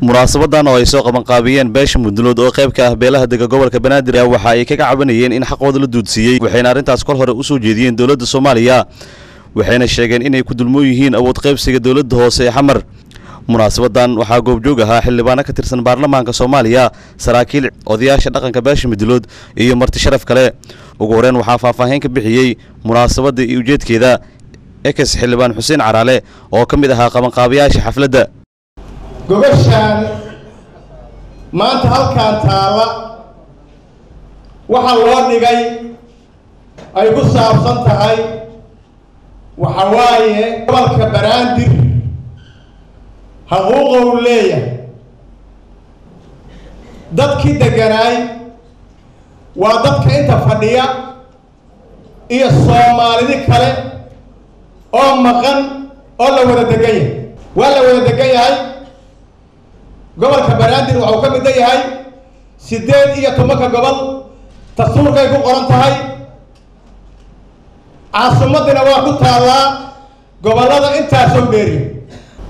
munaasabadan oo ay soo qabanqaabiyeen beesha mudlood oo qayb ka ah beelaha dega gobolka banaadir ayaa waxa ay kaga cabanayeen in xaqooda la duudsiiyey waxayna arrintaas kol hore u soo jeediyeen dowladda soomaaliya waxayna sheegeen inay ku dulmoo yihiin awood qaybsiga dowladda hoose ee xamar. Munaasabadan waxaa goobjoog ahaa xildhibaano ka tirsan baarlamaanka soomaaliya saraakiil odayaasha dhaqanka beesha mudlood iyo marti sharaf kale. Ugu horeen waxaa faahfaahin ka bixiyey munaasabadda iyo ujeedkeeda ekes xildhibaan xuseen caraale oo ka mid ahaa qabanqaabayaasha xafladda gobashaan maanta halkaan taalla waxaa loo dhigay ay ku saabsan tahay waxa waaye gobolka baraandir xaquuqou leeyahay. Dadkii degganaay waa dadka inta fadhiya iyo soomaalidi kale oo maqan oo la wada degan yahay. Waa la wada degan yahay ka mida yahay siddeed iyo tobanka gobol dastuurkay ku qoran tahay caasimadina waa ku taallaa gobollada intaasoo dheeri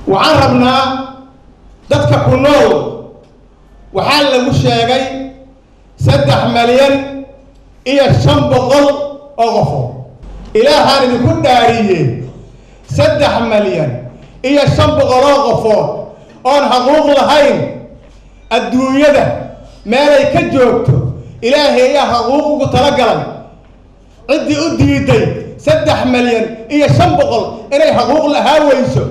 waxaan rabnaa dadka ku nool waxaa lagu sheegay saddex malyan iyo shan boqol oo qofo ilaahaan idinku dhaariye saddex malyan iyo shan boqol oo qofood oon xaquuq lahayn adduunyada meelay ka joogto ilaahay ayaa xaquuq ugu talagalay ciddii u diiday saddex malyan iyo shan boqol inay xaquuq lahaa weyso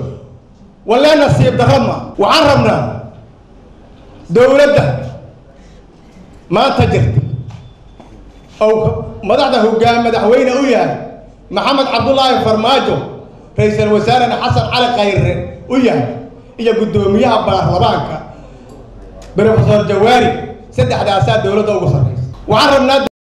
walee nasiib darama waxaan rabnaa dowladda maanta jirta ou madaxda hoggaan madaxweyne u yahay maxamed cabdullaahi farmaajo ra-iisul wasaarena xasan cali khayre u yahay iyo guddoomiyaha baarlamaanka brofesor jawaari saddexdaasaa dowladda ugu sarraysa waxaan rabnaa